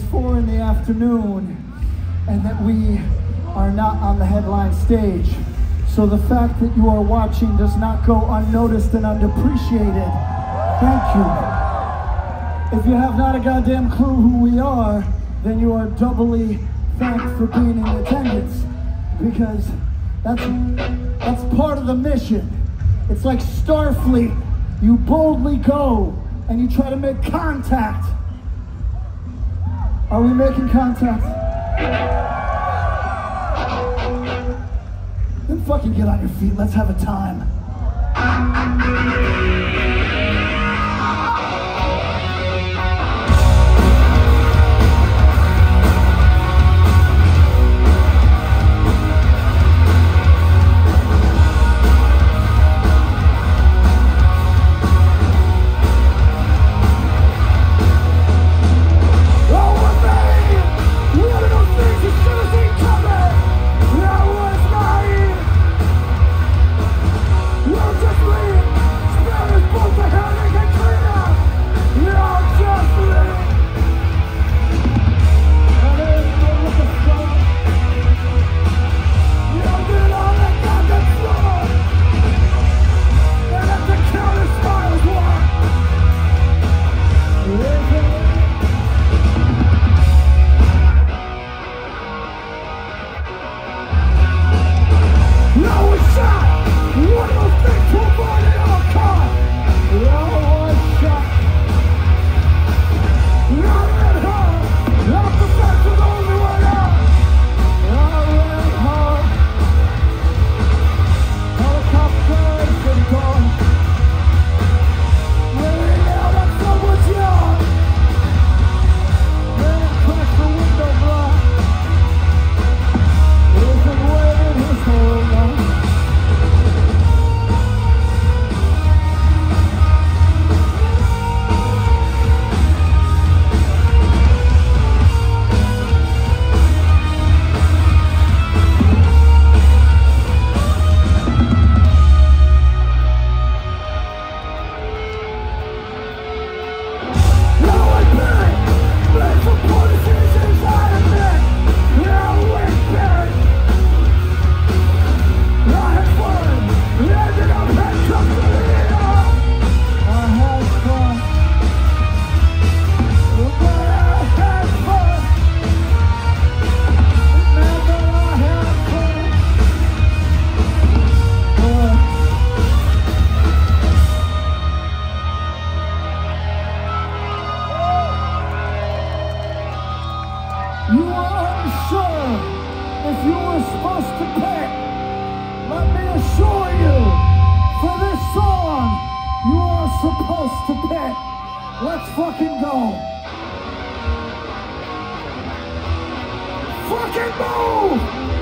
is four in the afternoon and that we are not on the headline stage. So the fact that you are watching does not go unnoticed and undepreciated. Thank you. If you have not a goddamn clue who we are, then you are doubly thanked for being in attendance because that's that's part of the mission. It's like Starfleet. You boldly go and you try to make contact. Are we making contact? Then fucking get on your feet. Let's have a time. You were supposed to pick. Let me assure you, for this song, you are supposed to pick. Let's fucking go. Fucking move!